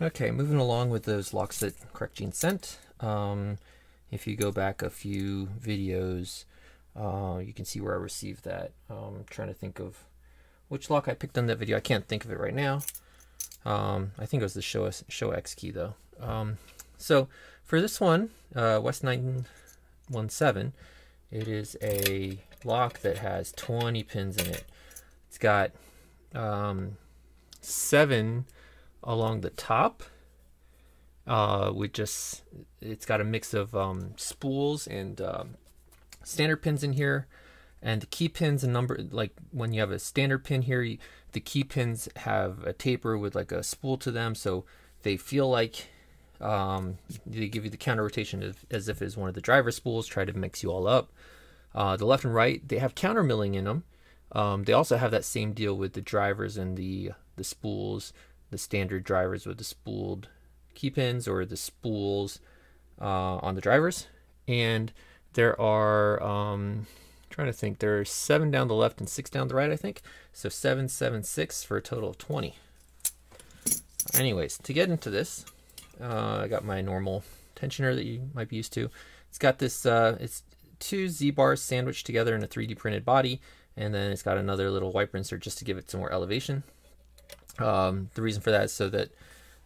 Okay, moving along with those locks that CorrectGene sent. Um, if you go back a few videos, uh, you can see where I received that. Um, I'm trying to think of which lock I picked on that video. I can't think of it right now. Um, I think it was the show, show X key though. Um, so for this one, uh, West 917, it is a lock that has 20 pins in it. It's got um, seven along the top uh, with just it's got a mix of um, spools and um, standard pins in here. And the key pins and number like when you have a standard pin here you, the key pins have a taper with like a spool to them. So they feel like um, they give you the counter rotation as, if it's one of the driver spools try to mix you all up. Uh, the left and right they have counter milling in them. Um, they also have that same deal with the drivers and the the spools the standard drivers with the spooled key pins or the spools uh, on the drivers. And there are, um, trying to think, there are seven down the left and six down the right, I think. So seven, seven, six for a total of 20. Anyways, to get into this, uh, I got my normal tensioner that you might be used to. It's got this, uh, it's two Z-bars sandwiched together in a 3D printed body, and then it's got another little wiper insert just to give it some more elevation. Um, the reason for that is so that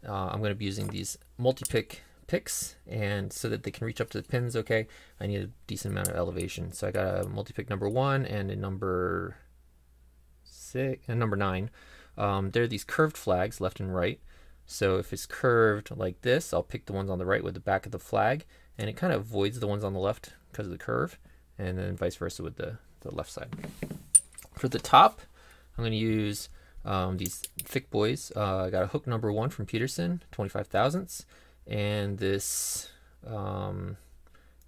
uh, I'm going to be using these multi-pick picks and so that they can reach up to the pins okay? I need a decent amount of elevation. So I got a multi-pick number one and a number six and number nine. Um, there are these curved flags left and right. So if it's curved like this I'll pick the ones on the right with the back of the flag and it kind of avoids the ones on the left because of the curve and then vice versa with the, the left side. For the top I'm going to use um, these thick boys. Uh, I got a hook number one from Peterson, 25 thousandths, and this um,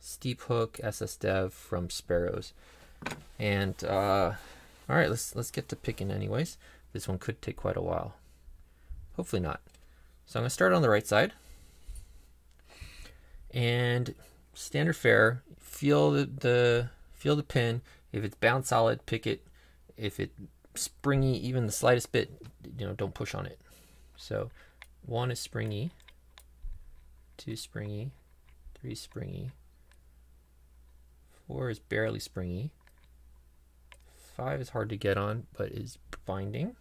steep hook SS Dev from Sparrows. And uh, all right, let's let's get to picking anyways. This one could take quite a while. Hopefully not. So I'm gonna start on the right side. And standard fare, feel the, the feel the pin. If it's bound solid, pick it. If it springy, even the slightest bit, you know, don't push on it. So one is springy, two springy, three springy, four is barely springy, five is hard to get on but is binding.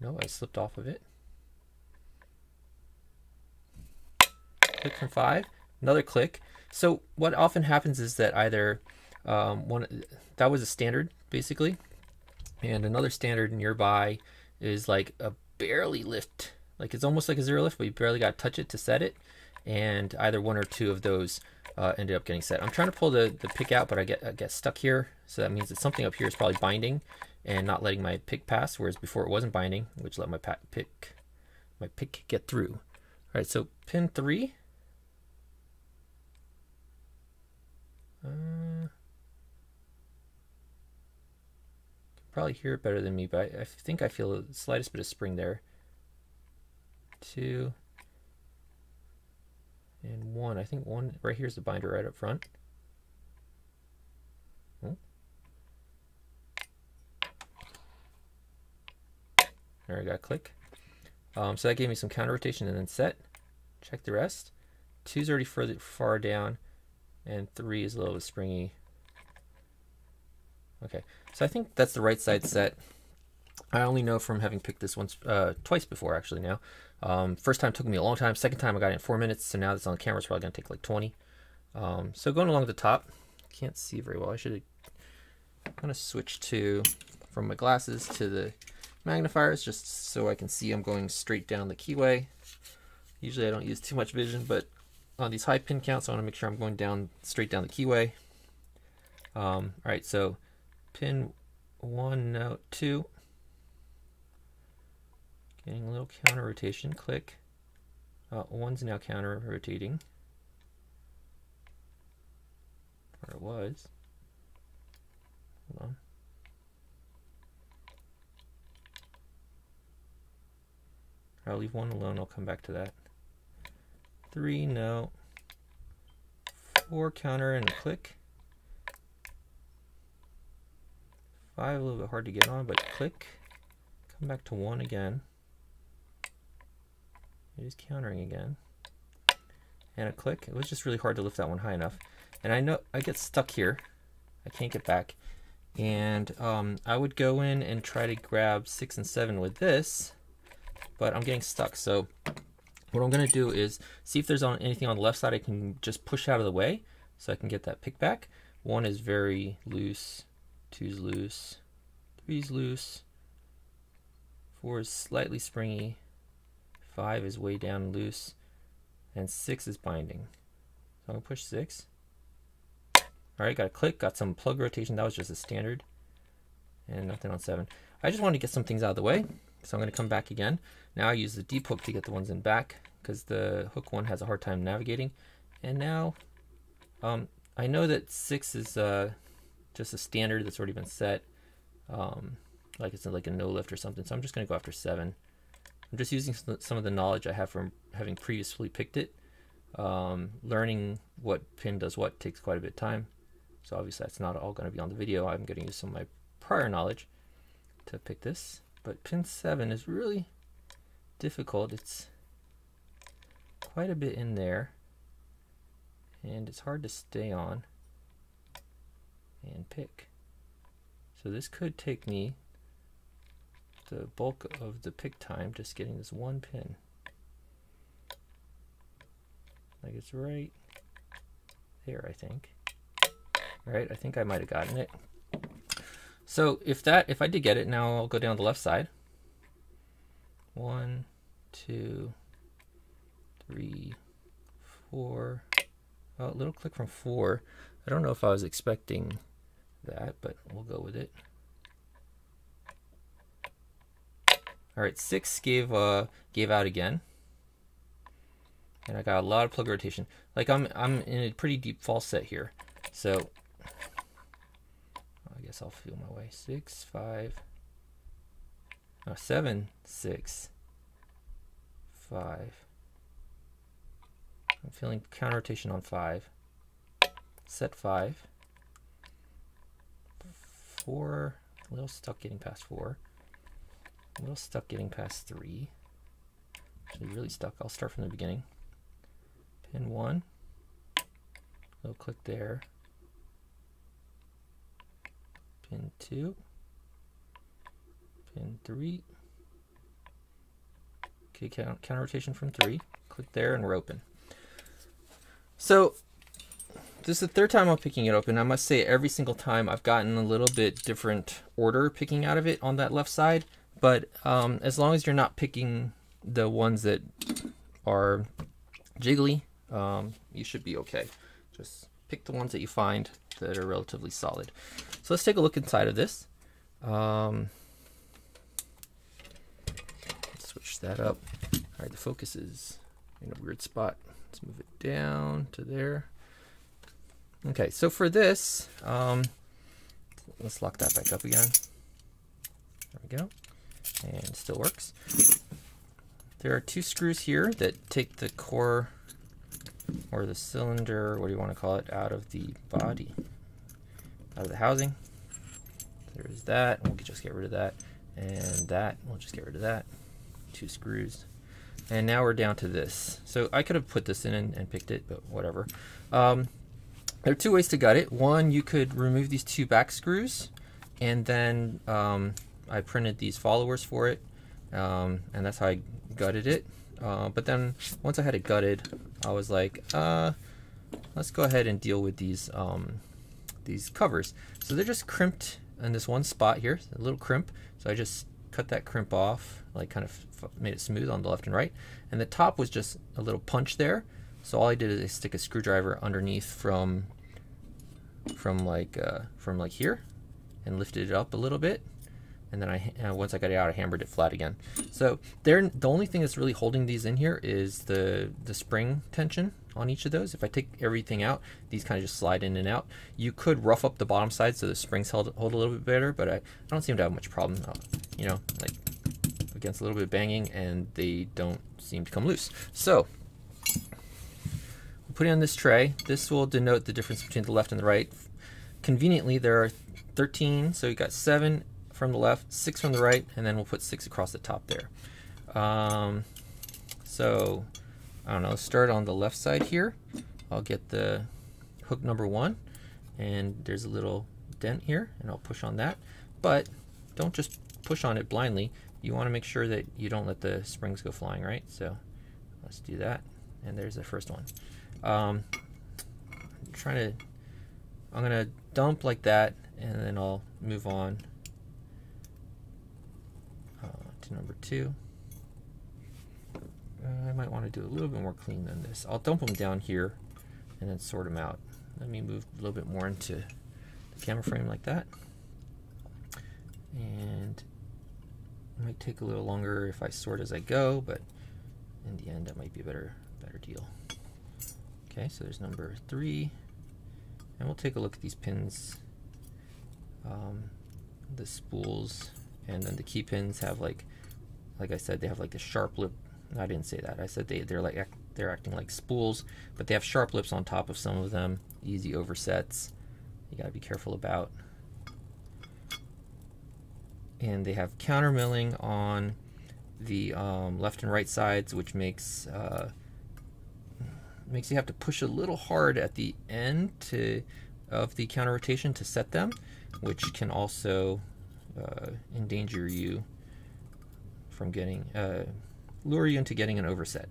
No, I slipped off of it. Click from five, another click. So what often happens is that either um, one that was a standard basically, and another standard nearby is like a barely lift, like it's almost like a zero lift, but you barely got to touch it to set it, and either one or two of those uh, ended up getting set. I'm trying to pull the, the pick out, but I get I get stuck here, so that means that something up here is probably binding and not letting my pick pass, whereas before it wasn't binding, which let my pick my pick get through. All right, so pin three. Uh, probably hear it better than me, but I, I think I feel the slightest bit of spring there. Two and one. I think one right here is the binder right up front. Oh. There I got click. Um, so that gave me some counter rotation and then set. Check the rest. Two's already further far down, and three is a little bit springy. Okay, so I think that's the right side set. I only know from having picked this once, uh, twice before actually now. Um, first time took me a long time. Second time I got it in four minutes. So now that's on camera, it's probably gonna take like 20. Um, so going along the top, can't see very well. I should. I'm gonna switch to from my glasses to the magnifiers just so I can see I'm going straight down the keyway. Usually I don't use too much vision, but on these high pin counts, I want to make sure I'm going down straight down the keyway. Um, all right, so pin one, note two. Getting a little counter rotation, click. Uh, one's now counter rotating. Or it was. Hold on. I'll leave one alone, I'll come back to that. Three, no. Four counter and click. Five, a little bit hard to get on, but click. come back to one again. It is countering again. And a click. It was just really hard to lift that one high enough. And I know I get stuck here. I can't get back. And um, I would go in and try to grab six and seven with this, but I'm getting stuck. So what I'm gonna do is see if there's on anything on the left side I can just push out of the way so I can get that pick back. One is very loose, two's loose, three's loose, four is slightly springy, five is way down loose, and six is binding. So I'm gonna push six. All right, got a click, got some plug rotation. That was just a standard and nothing on seven. I just wanted to get some things out of the way. So I'm to come back again. Now I use the deep hook to get the ones in back because the hook one has a hard time navigating. And now um, I know that six is uh, just a standard that's already been set. Um, like it's like a no lift or something. So I'm just going to go after seven. I'm just using some of the knowledge I have from having previously picked it. Um, learning what pin does what takes quite a bit of time. So obviously that's not all going to be on the video. I'm going to use some of my prior knowledge to pick this. But pin 7 is really difficult. It's quite a bit in there. And it's hard to stay on pick. So this could take me the bulk of the pick time just getting this one pin. Like it's right there, I think. All right, I think I might have gotten it. So if that, if I did get it, now I'll go down the left side. One, two, three, four. Oh, a little click from four. I don't know if I was expecting that, but we'll go with it. All right, six gave uh gave out again, and I got a lot of plug rotation. Like I'm I'm in a pretty deep false set here, so I guess I'll feel my way. Six, five, no, seven, six, five. I'm feeling counter rotation on five. Set five. Four, a little stuck getting past four. A little stuck getting past three. Actually really stuck. I'll start from the beginning. Pin one. Little click there pin 2, pin 3. Okay, count, counter rotation from 3. Click there and we're open. So this is the third time I'm picking it open. I must say every single time I've gotten a little bit different order picking out of it on that left side. But um, as long as you're not picking the ones that are jiggly, um, you should be okay. Just pick the ones that you find that are relatively solid. So let's take a look inside of this. Um, switch that up. All right, the focus is in a weird spot. Let's move it down to there. Okay, so for this, um, let's lock that back up again. There we go. And still works. There are two screws here that take the core or the cylinder, what do you want to call it, out of the body out of the housing. There's that. We'll just get rid of that. And that. We'll just get rid of that. Two screws. And now we're down to this. So I could have put this in and, picked it, but whatever. Um, there are two ways to gut it. One, you could remove these two back screws, and then um, I printed these followers for it, um, and that's how I gutted it. Uh, but then once I had it gutted, I was like, uh, let's go ahead and deal with these um, these covers. So they're just crimped in this one spot here, a little crimp. So I just cut that crimp off, like kind of made it smooth on the left and right. And the top was just a little punch there. So all I did is I stick a screwdriver underneath from from like uh, from like here and lifted it up a little bit. And then I uh, once I got it out, I hammered it flat again. So there, the only thing that's really holding these in here is the the spring tension on each of those. If I take everything out, these kind of just slide in and out. You could rough up the bottom side so the springs hold, hold a little bit better, but I, I don't seem to have much problem, uh, you know, like against a little bit of banging and they don't seem to come loose. So, we'll put it on this tray. This will denote the difference between the left and the right. Conveniently, there are 13, so you got 7 from the left, six from the right, and then we'll put six across the top there. Um, so, I don't know, start on the left side here. I'll get the hook number one, and there's a little dent here, and I'll push on that. But don't just push on it blindly. You want to make sure that you don't let the springs go flying, right? So let's do that. And there's the first one. Um, I'm trying to, I'm going to dump like that, and then I'll move on uh, to number two. Uh, I might want to do a little bit more clean than this. I'll dump them down here and then sort them out. Let me move a little bit more into the camera frame like that. And it might take a little longer if I sort as I go, but in the end that might be a better better deal. Okay, so there's number three. And we'll take a look at these pins. Um, the spools and then the key pins have like like I said they have like the sharp lip I didn't say that I said they they're like they're acting like spools but they have sharp lips on top of some of them easy oversets you got to be careful about and they have counter milling on the um, left and right sides which makes uh, makes you have to push a little hard at the end to of the counter rotation to set them which can also uh, endanger you from getting, uh, lure you into getting an overset.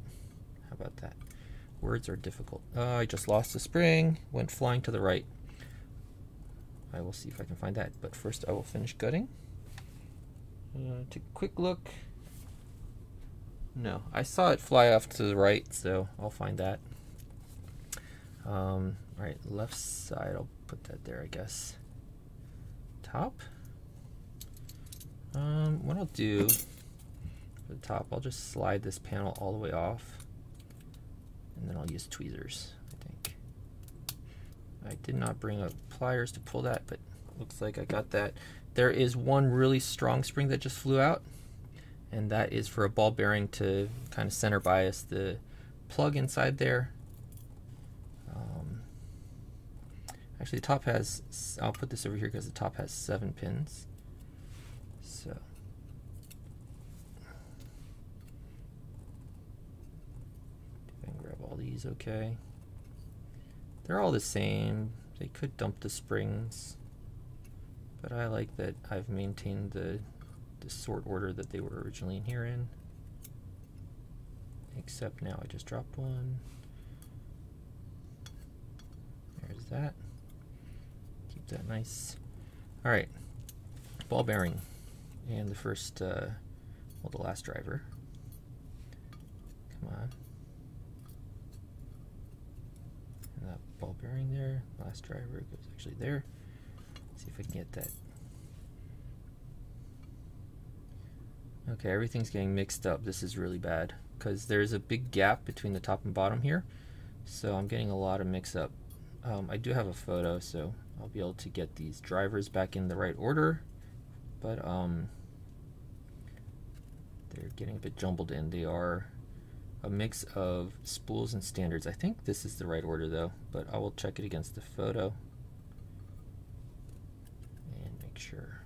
How about that? Words are difficult. Uh, I just lost the spring, went flying to the right. I will see if I can find that, but first I will finish gutting. Uh, take a quick look. No, I saw it fly off to the right, so I'll find that. Um, all right, left side, I'll put that there, I guess. Top. Um, what I'll do for the top, I'll just slide this panel all the way off, and then I'll use tweezers, I think. I did not bring up pliers to pull that, but looks like I got that. There is one really strong spring that just flew out, and that is for a ball bearing to kind of center bias the plug inside there. Um, actually, the top has, I'll put this over here because the top has seven pins. So grab all these okay. They're all the same. They could dump the springs, but I like that I've maintained the, the sort order that they were originally in here in. Except now I just dropped one. There's that. That nice. All right, ball bearing and the first, uh, well, the last driver. Come on. And that ball bearing there, last driver goes actually there. Let's see if I can get that. Okay, everything's getting mixed up. This is really bad because there's a big gap between the top and bottom here. So I'm getting a lot of mix up. Um, I do have a photo, so I'll be able to get these drivers back in the right order. But um, they're getting a bit jumbled in. They are a mix of spools and standards. I think this is the right order though, but I will check it against the photo and make sure.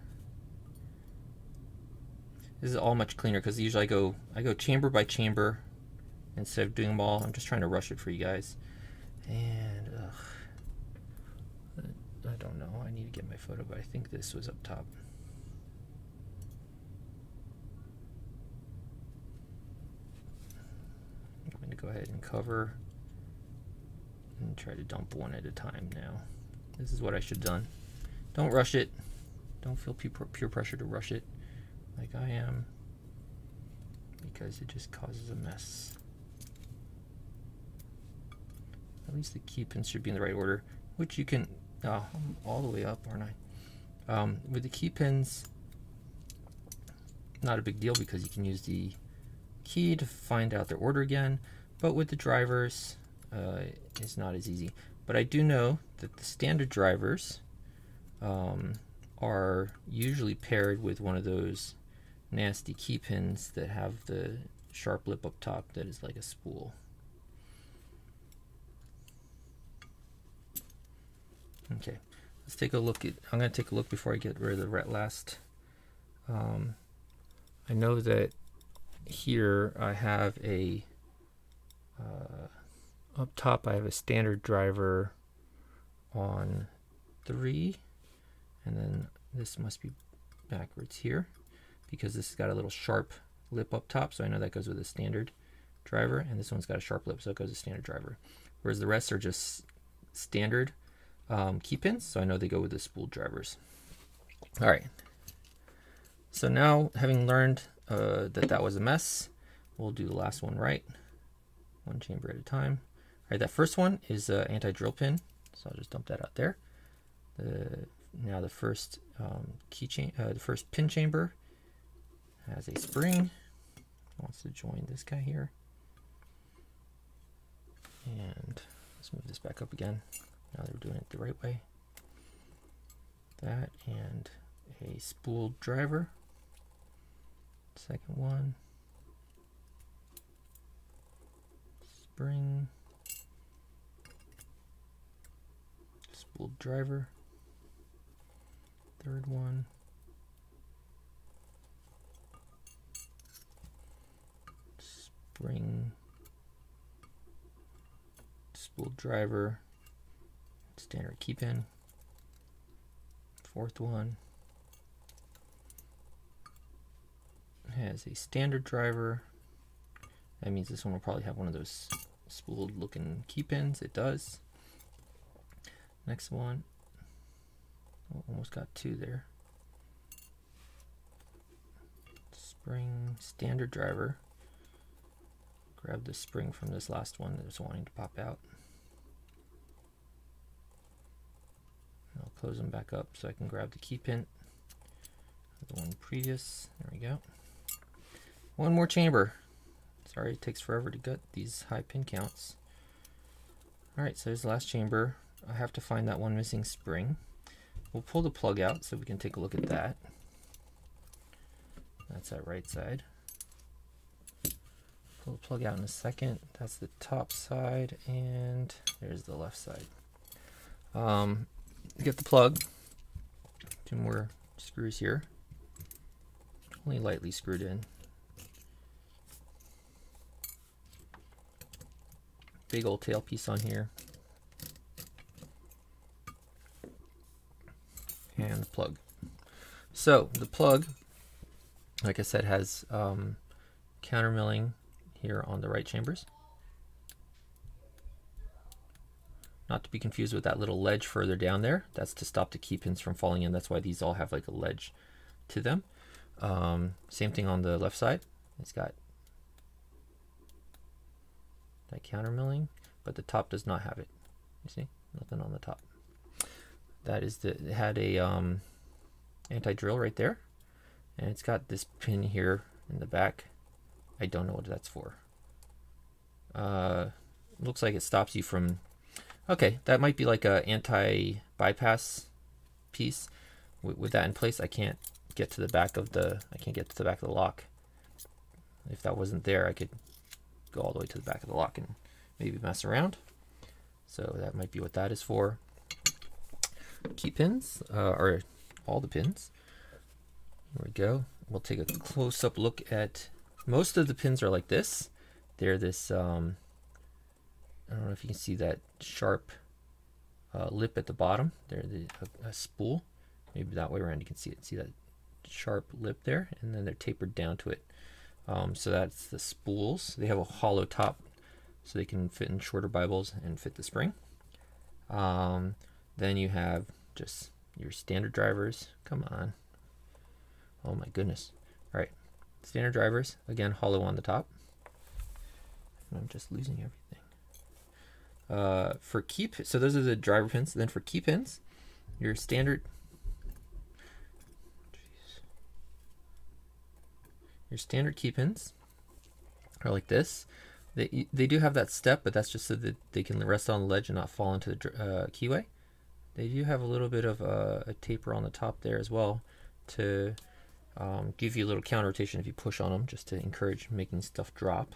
This is all much cleaner because usually I go I go chamber by chamber instead of doing them all. I'm just trying to rush it for you guys. And ugh, don't know. I need to get my photo, but I think this was up top. I'm going to go ahead and cover and try to dump one at a time now. This is what I should have done. Don't rush it. Don't feel pure pressure to rush it like I am because it just causes a mess. At least the key pins should be in the right order, which you can, oh, I'm all the way up, aren't I? Um, with the key pins, not a big deal because you can use the key to find out their order again. But with the drivers, uh, it's not as easy. But I do know that the standard drivers um, are usually paired with one of those nasty key pins that have the sharp lip up top that is like a spool. Okay, let's take a look at, I'm going to take a look before I get rid of the last. Um, I know that here I have a uh, up top I have a standard driver on 3 and then this must be backwards here because this has got a little sharp lip up top so I know that goes with a standard driver and this one's got a sharp lip so it goes with a standard driver. Whereas the rest are just standard um, key pins so I know they go with the spool drivers alright so now having learned uh, that that was a mess we'll do the last one right one chamber at a time Alright, that first one is an anti-drill pin so I'll just dump that out there the now the first um, keychain, uh, the first pin chamber has a spring. Wants to join this guy here. And let's move this back up again. Now they're doing it the right way. That and a spooled driver. Second one. Spring. Spooled driver third one. Spring spool driver, standard key pin. Fourth one has a standard driver. That means this one will probably have one of those spooled looking key pins. It does. Next one oh, almost got two there. Spring standard driver. Grab the spring from this last one that was wanting to pop out. Close them back up so I can grab the key pin. The one previous. There we go. One more chamber. Sorry, it takes forever to get these high pin counts. Alright, so there's the last chamber. I have to find that one missing spring. We'll pull the plug out so we can take a look at that. That's that right side. Pull the plug out in a second. That's the top side, and there's the left side. Um, get the plug. Two more screws here. Only lightly screwed in. Big old tailpiece on here. and the plug. So the plug, like I said, has um, counter milling here on the right chambers. Not to be confused with that little ledge further down there. That's to stop the key pins from falling in. That's why these all have like a ledge to them. Um, same thing on the left side. It's got that counter milling, but the top does not have it. You see? Nothing on the top that is the it had a um, anti-drill right there and it's got this pin here in the back I don't know what that's for uh, looks like it stops you from okay that might be like a anti-bypass piece with, with that in place I can't get to the back of the I can't get to the back of the lock if that wasn't there I could go all the way to the back of the lock and maybe mess around so that might be what that is for key pins, uh, or all the pins. Here we go. We'll take a close-up look at, most of the pins are like this. They're this, um, I don't know if you can see that sharp uh, lip at the bottom. They're the, a, a, spool. Maybe that way around you can see it. See that sharp lip there? And then they're tapered down to it. Um, so that's the spools. They have a hollow top so they can fit in shorter Bibles and fit the spring. Um, then you have just your standard drivers. Come on. Oh my goodness. All right. Standard drivers. Again, hollow on the top. And I'm just losing everything. Uh, for key, so those are the driver pins. Then for key pins, your standard. Your standard key pins are like this. They they do have that step, but that's just so that they can rest on the ledge and not fall into the uh, keyway. They do have a little bit of a, a taper on the top there as well to um, give you a little counter rotation if you push on them, just to encourage making stuff drop.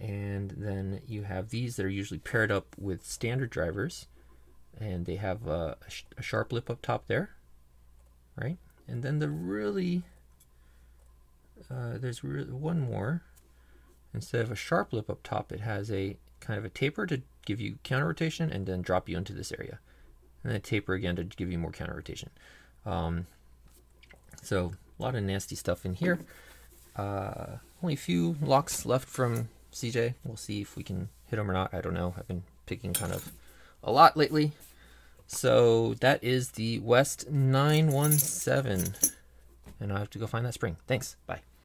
And then you have these that are usually paired up with standard drivers, and they have a, a sharp lip up top there, right? And then the really uh, there's one more. Instead of a sharp lip up top, it has a kind of a taper to give you counter rotation and then drop you into this area. And then taper again to give you more counter rotation. Um, so a lot of nasty stuff in here. Uh, only a few locks left from CJ. We'll see if we can hit him or not. I don't know. I've been picking kind of a lot lately. So that is the West 917. And I have to go find that spring. Thanks. Bye.